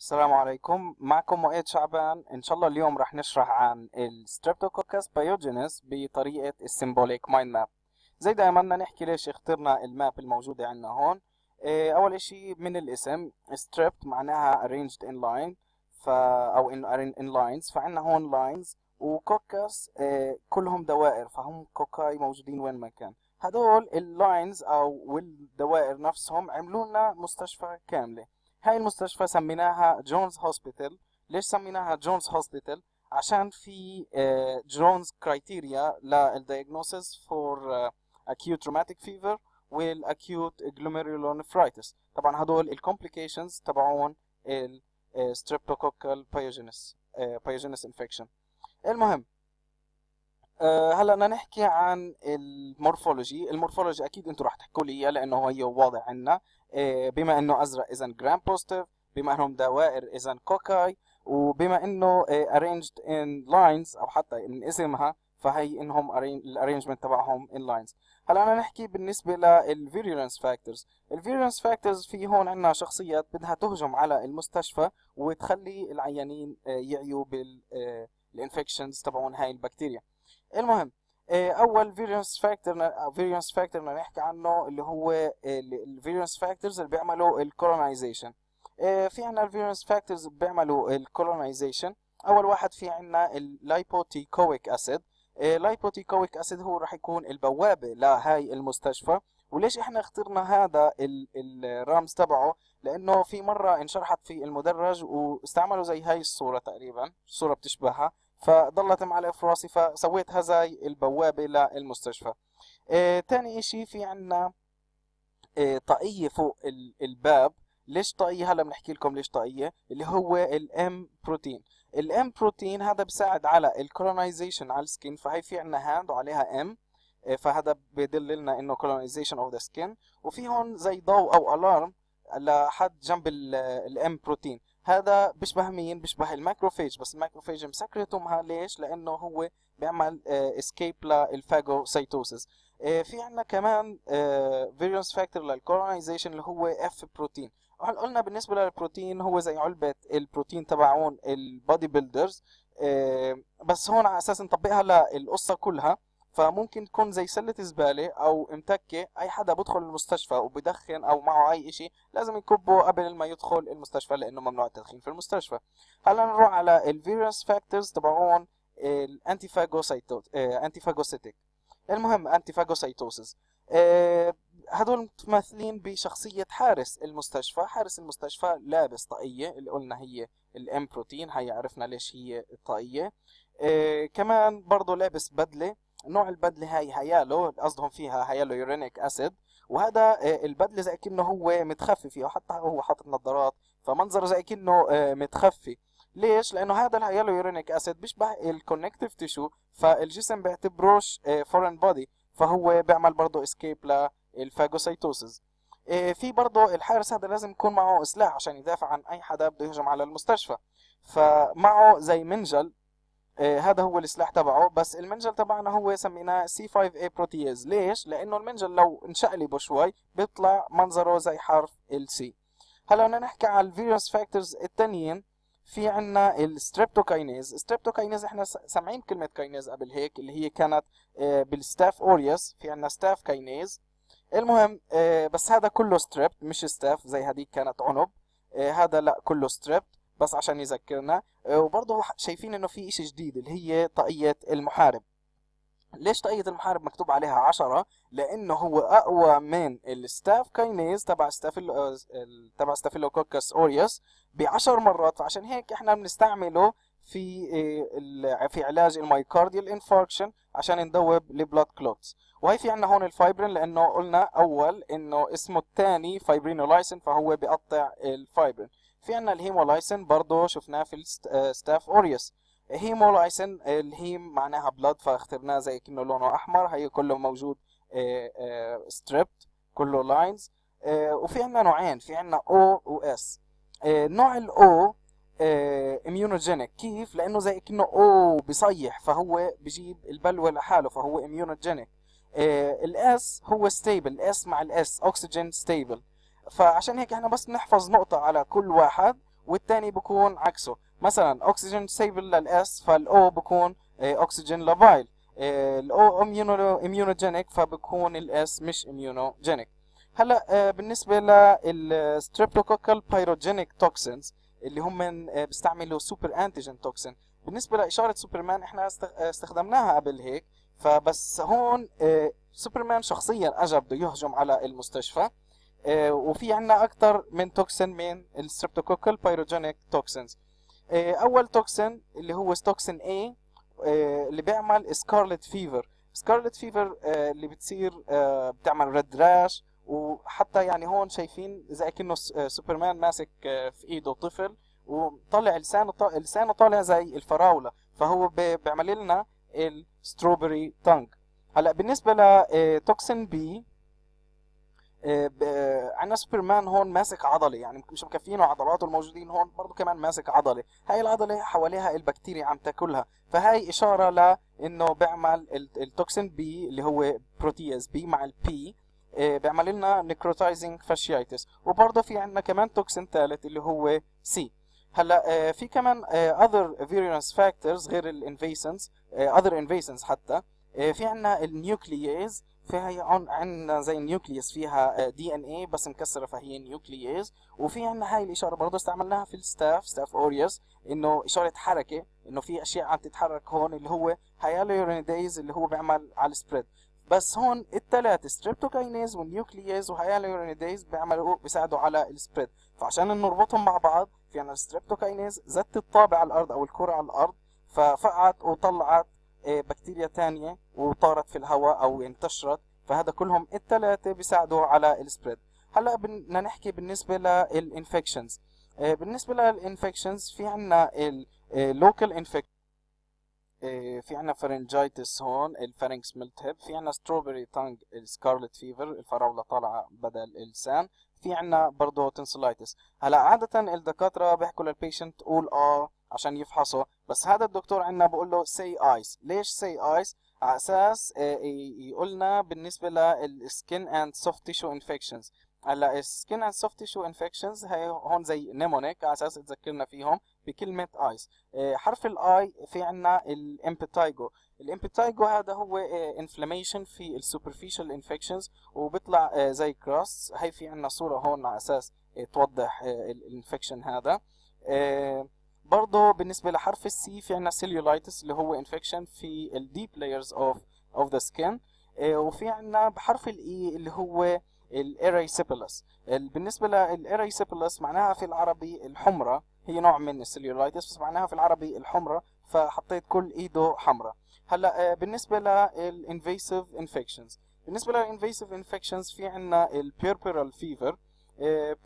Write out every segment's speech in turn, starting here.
السلام عليكم. معكم مؤيد شعبان. إن شاء الله اليوم رح نشرح عن ال Streptococcus pyogenes بطريقة ال symbolic mind map زي دايما بدنا نحكي ليش اخترنا ال map الموجودة عندنا هون. إيه، أول إشي من الاسم strept معناها arranged in line ف أو in, in lines. فعندنا هون lines و coccus إيه، كلهم دوائر فهم cocci موجودين وين ما كان. هدول ال lines أو والدوائر نفسهم عملوا لنا مستشفى كاملة. هاي المستشفى سميناها Jones hospital ليش سميناها Jones hospital عشان في Jones criteria لل diagnosis for acute rheumatic fever وال acute glomerulonephritis طبعا هدول ال complications تبعون ال streptococcal pyogenes pyogenes infection المهم أه هلأ بدنا نحكي عن ال morphology. ال morphology أكيد أنتم رح تحكوا لي لأنه هي واضح أه بما إنه أزرق إذا Gram positive بما إنهم دوائر إذا cocci وبما إنه arranged in lines أو حتى من اسمها فهي إنهم ال arrangement تبعهم in lines. هلأ أنا نحكي بالنسبة لل virulence factors ال virulence factors في هون عندنا شخصيات بدها تهجم على المستشفى وتخلي العيانين يعيوا بال infections تبعون هاي البكتيريا. المهم أول virulence factor virulence factor بدنا نحكي عنه اللي هو ال virulence factors اللي بيعملوا ال colonization في عندنا ال virulence factors بيعملوا ال colonization أول واحد في عندنا ال lipoteichoic acid lipoteichoic acid هو راح يكون البوابة لهاي المستشفى. وليش إحنا اخترنا هذا الرمز تبعه؟ لأنه في مرة انشرحت في المدرج واستعملوا زي هاي الصورة تقريبا الصورة بتشبهها. فضلت معلقة في راسي فسويتها زي البوابه للمستشفى آه تاني إشي في عنا آه طاقية فوق الباب. ليش طاقية؟ هلا بنحكي لكم ليش طاقية. اللي هو ال M protein ال M protein هذا بيساعد على ال colonization على ال skin. فهي في عنا hand وعليها M فهذا بدل لنا إنه colonization of the skin وفي هون زي ضوء أو alarm لحد جنب ال M protein هذا بيشبه مين؟ بيشبه ال macrophage بس ال macrophage مسكرتمها. ليش؟ لأنه هو بيعمل escape لل phagocytosis. في عندنا كمان virulence factor لل colonization اللي هو F protein قلنا بالنسبة للبروتين هو زي علبة البروتين تبعون ال body builders بس هون على أساس نطبقها للقصة كلها. فممكن تكون زي سلة زبالة أو متكة أي حدا بدخل المستشفى وبدخن أو معه أي إشي لازم يكبه قبل ما يدخل المستشفى لأنه ممنوع التدخين في المستشفى. هلأ نروح على ال virulence factors تبعون ال antiphagocytot antiphagocytic المهم antiphagocytosis هدول متمثلين بشخصية حارس المستشفى. حارس المستشفى لابس طاقية اللي قلنا هي ال M protein هي عرفنا ليش هي الطاقية. آه كمان برضه لابس بدلة. نوع البدله هاي hyalu قصدهم فيها hyaluronic acid. وهذا البدله زي كأنه هو متخفي فيها حتى هو حاطط نظارات. فمنظره زي كأنه متخفي. ليش؟ لأنه هذا ال hyaluronic acid بيشبه ال connective tissue فالجسم بيعتبروش foreign body فهو بيعمل برضه escape لل phagocytosis في برضه الحارس هذا لازم يكون معه سلاح عشان يدافع عن أي حدا بده يهجم على المستشفى. فمعه زي منجل آه هذا هو السلاح تبعه. بس المنجل تبعنا هو سميناه C 5 a protease ليش؟ لأنه المنجل لو انشقلبه شوي بيطلع منظره زي حرف ال C هلا بدنا نحكي على ال virulence factors التانيين. في عنا ال streptokinase ال streptokinase إحنا سامعين كلمة kinase قبل هيك اللي هي كانت آه بال Staph aureus في عنا staphkinase المهم آه بس هذا كله strept مش staph زي هذيك كانت عنب. هذا لا كله strept بس عشان يذكرنا. وبرضه شايفين إنه في إشي جديد اللي هي طاقية المحارب. ليش طاقية المحارب مكتوب عليها عشرة؟ لأنه هو أقوى من ال staphkinase تبع staphylo تبع Staphylococcus aureus بعشر مرات. فعشان هيك إحنا بنستعمله في في علاج ال myocardial infarction عشان ندوب ال blood clots وهي في عندنا هون الفايبرين لأنه قلنا أول إنه اسمه الثاني fibrinolysin فهو بيقطع الفايبرين. في عندنا ال hemolysin برضه شفناه في ال Staph aureus hemolysin ال hem معناها blood فاخترناه زي كأنه لونه أحمر هي كله موجود strept كله lines وفي عندنا نوعين في عندنا O و S نوع ال O immunogenic كيف؟ لأنه زي كأنه O بصيح فهو بجيب البلوى لحاله فهو immunogenic ال S هو stable ال S مع ال S oxygen stable فعشان هيك إحنا بس نحفظ نقطة على كل واحد والثاني بكون عكسه. مثلا oxygen stable لل S فال O بكون oxygen labile. ال O immunogenic فبكون ال S مش immunogenic هلا بالنسبة لل streptococcal pyrogenic toxins اللي هم بيستعملوا superantigen toxin بالنسبة لإشارة سوبرمان إحنا استخدمناها قبل هيك. فبس هون سوبرمان شخصيا اجى بده يهجم على المستشفى. وفي عندنا أكثر من toxin من ال streptococcal pyrogenic toxins أول toxin اللي هو toxin A اللي بيعمل scarlet fever scarlet fever اللي بتصير بتعمل red rash وحتى يعني هون شايفين زي كأنه سوبرمان ماسك في إيده طفل وطلع لسانه لسانه طالع زي الفراولة. فهو بيعمل لنا ال strawberry tongue هلأ بالنسبة ل toxin B عندنا سوبرمان هون ماسك عضلة يعني مش مكفينه عضلاته الموجودين هون برضه كمان ماسك عضلة. هاي العضلة حواليها البكتيريا عم تاكلها. فهاي إشارة لأنه بيعمل ال toxin B اللي هو protease بي مع ال B بيعمل لنا necrotizing fasciitis وبرضه في عندنا كمان toxin ثالث اللي هو C هلأ في كمان other virulence factors غير ال invasins other invasins حتى. في عندنا ال nuclease فيها عندنا زي ال nucleus فيها DNA بس مكسرة فهي nuclease وفي عندنا هاي الإشارة برضه استعملناها في ال Staph Staph aureus إنه إشارة حركة إنه في أشياء عم تتحرك هون اللي هو hyaluronidase اللي هو بيعمل على ال spread بس هون الثلاث streptokinase وال nuclease و hyaluronidase بيعملوا بيساعدوا على ال spread فعشان نربطهم مع بعض في عندنا ال streptokinase زت الطابة على الأرض أو الكرة على الأرض ففقعت وطلعت بكتيريا تانية. وطارت في الهواء أو انتشرت فهذا كلهم الثلاثه بيساعدوا على ال spread. هلأ بدنا نحكي بالنسبة لل infections. بالنسبة لل infections في عندنا ال local infection في عندنا pharyngitis هون ال pharynx ملتهب في عندنا strawberry tongue ال scarlet fever الفراولة طالعة بدل اللسان في عندنا برضه tonsillitis هلأ عادة الدكاترة بيحكوا لل patient قول آه عشان يفحصه بس هذا الدكتور عندنا بقول له say ICE ليش say ICE على أساس يقولنا بالنسبة لل skin and soft tissue infections هلا ال skin and soft tissue infections هي هون زي mnemonic على أساس تذكرنا فيهم بكلمة ICE حرف ال I في عندنا ال impetigo ال impetigo هذا هو inflammation في ال superficial infections وبيطلع زي crust هي في عندنا صورة هون على أساس توضح ال infection هذا. برضه بالنسبة لحرف ال C في عنا cellulitis اللي هو infection في ال deep layers of of the skin وفي عنا بحرف ال E اللي هو ال erysipelas بالنسبة لل erysipelas معناها في العربي الحمرة. هي نوع من ال cellulitis بس معناها في العربي الحمرة فحطيت كل ايده حمرة. هلا بالنسبة لل invasive infections بالنسبة لل invasive infections في عنا ال puerperal fever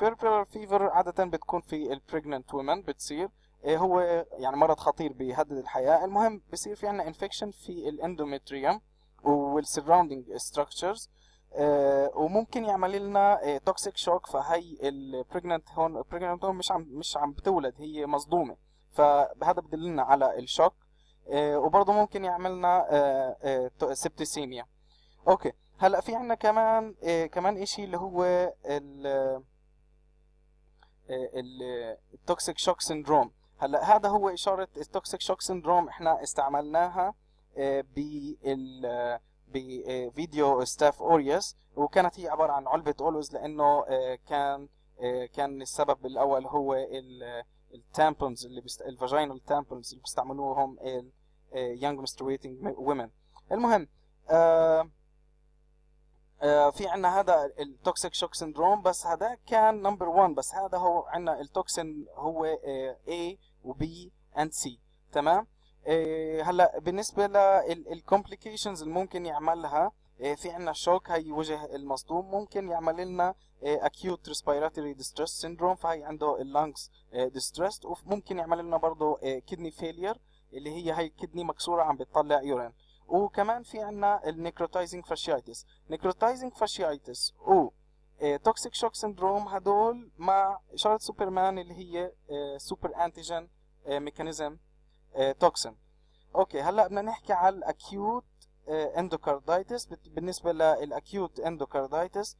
puerperal fever عادة بتكون في ال pregnant women بتصير. هو يعني مرض خطير بيهدد الحياة. المهم بصير في عنا infection في ال endometrium وال surrounding structures وممكن يعمل لنا toxic shock فهي ال pregnant هون ال pregnant هون مش عم مش عم بتولد هي مصدومة. فهذا بدلنا على ال shock وبرضه ممكن يعمل لنا septicemia okay. هلأ في عنا كمان كمان إشي اللي هو ال ال toxic shock syndrome هلا هذا هو إشارة ال toxic shock syndrome إحنا استعملناها بال بفيديو Staph aureus وكانت هي عبارة عن علبة Always لأنه كان كان السبب الأول هو ال tampons اللي بست... ال vaginal tampons اللي بيستعملوهم ال young menstruating women. المهم آه آه في عنا هذا ال toxic shock syndrome بس هذا كان number 1 بس هذا هو عنا ال toxin هو آه A و B and C. تمام؟ آه هلأ بالنسبة لل complications اللي ممكن يعملها في عنا shock هي وجه المصدوم ممكن يعمل لنا acute respiratory distress syndrome فهي عنده ال lungs distressed وممكن يعمل لنا برضه kidney failure اللي هي هي kidney مكسورة عم بتطلع urine وكمان في عنا ال necrotizing fasciitis necrotizing fasciitis و toxic shock syndrome هدول مع اشاره سوبرمان اللي هي super antigen mechanism toxin okay هلأ بدنا نحكي على ال acute endocarditis بالنسبة لل acute endocarditis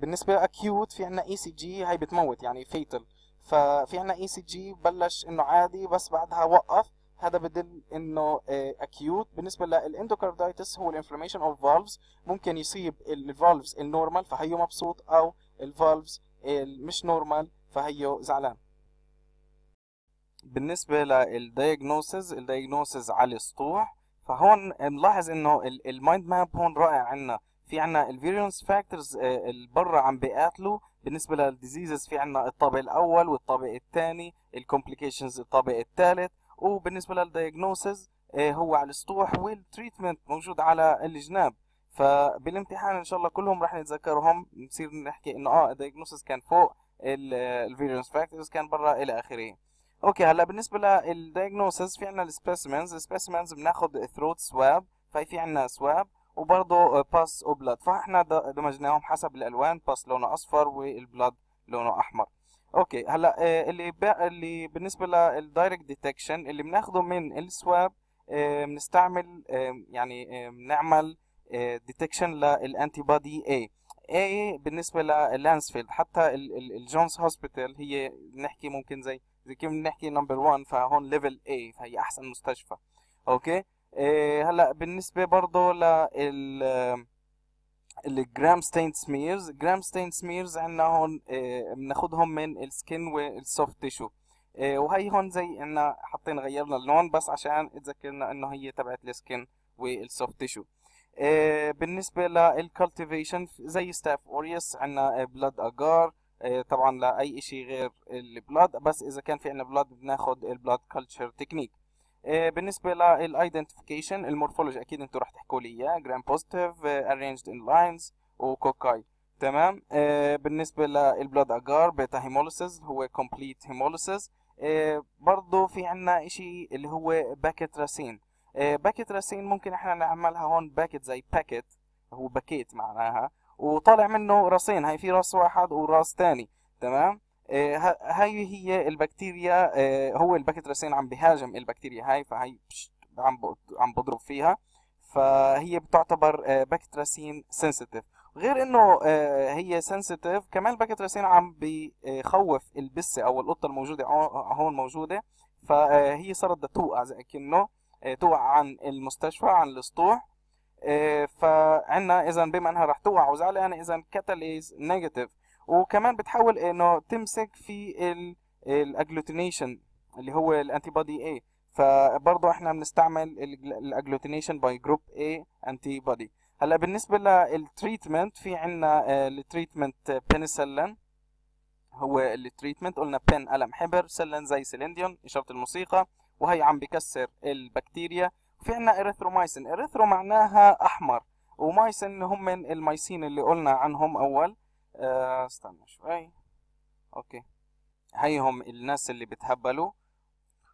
بالنسبة ل acute في عنا ECG هي بتموت يعني fatal ففي عنا ECG بلش إنه عادي بس بعدها وقف. هذا بدل إنه acute بالنسبة لل endocarditis هو ال inflammation of valves ممكن يصيب ال valves ال normal فهيو مبسوط أو ال valves المش normal فهيو زعلان. بالنسبة لل diagnosis ال diagnosis على السطوح فهون نلاحظ إنه ال mind map هون رائع عنا. في عنا ال virulence factors اللي برا عم بيقاتلوا. بالنسبة لل diseases في عنا الطابق الأول والطابق الثاني ال complications الطابق الثالث. وبالنسبة لل diagnosis هو على السطوح وال treatment موجود على الجناب. فبالامتحان إن شاء الله كلهم راح نتذكرهم. نصير نحكي إنه آه ال diagnosis كان فوق ال virulence factors كان برا إلى آخره. okay هلأ بالنسبة لل diagnosis في عندنا ال specimens ال specimens بناخذ throat swab فهي في عندنا swab وبرضه pus و blood فإحنا دمجناهم حسب الألوان pus لونه أصفر وال blood لونه أحمر. okay هلأ اللي اللي بالنسبة لل direct detection اللي بناخذه من ال swab بنستعمل يعني بنعمل ديتكشن للانتي بودي اي اي بالنسبة للانسفيلد حتى الجونز هوسبيتال هي بنحكي ممكن زي زي كيف بنحكي نمبر 1 فهون ليفل A فهي أحسن مستشفى. أوكي؟ هلأ بالنسبة برضه لل الجرام ستين سميرز جرام ستين سميرز عندنا هون بناخذهم من السكن والسوفت تيشو إيه وهي هون زي انه حطينا غيرنا اللون بس عشان تذكرنا إنه هي تبعت ال skin وال soft tissue إيه بالنسبة لل cultivation زي Staph aureus عندنا blood agar طبعا لا أي شيء غير ال blood بس إذا كان في عندنا blood بناخذ ال blood culture technique بالنسبة لل identification ال morphology أكيد أنتم رح تحكوا لي إياه gram positive arranged in lines و cocci تمام؟ بالنسبة لل blood agar beta hemolysis هو complete hemolysis برضه في عندنا شيء اللي هو bucket راسين bucket راسين ممكن إحنا نعملها هون bucket زي bucket هو bucket معناها وطالع منه راسين هاي في راس واحد وراس تاني. تمام؟ آه هاي هي البكتيريا آه هو البكتراسين عم بهاجم البكتيريا هاي فهي عم عم بضرب فيها. فهي بتعتبر آه bacitracin sensitive غير إنه هي sensitive كمان البكتراسين عم بخوف البسة أو القطة الموجودة هون موجودة. فهي صارت بدها توقع زي كأنه توقع عن المستشفى عن السطوح. فعنا اذا بما إنها رح توقع وزعلانه اذا catalase negative وكمان بتحاول انه تمسك في ال agglutination اللي هو ال antibody A فبرضه إحنا بنستعمل ال agglutination by group A antibody هلا بالنسبة لل treatment في عندنا ال treatment penicillin هو ال treatment قلنا pen قلم حبر سلن زي Celine Dion إشارة الموسيقى وهي عم بكسر البكتيريا. في عنا erythromycin erythro معناها أحمر و mycin هم ال mycin اللي قلنا عنهم أول. أه استنى شوي. أوكي. هيهم الناس اللي بتهبلوا.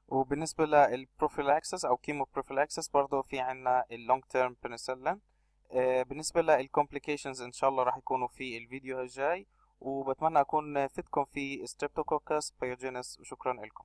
وبالنسبة لل prophylaxis أو chemoprophylaxis برضه في عنا ال long term penicillin بالنسبة لل complications إن شاء الله راح يكونوا في الفيديو الجاي. وبتمنى أكون فدتكم في Streptococcus pyogenes وشكرا لكم.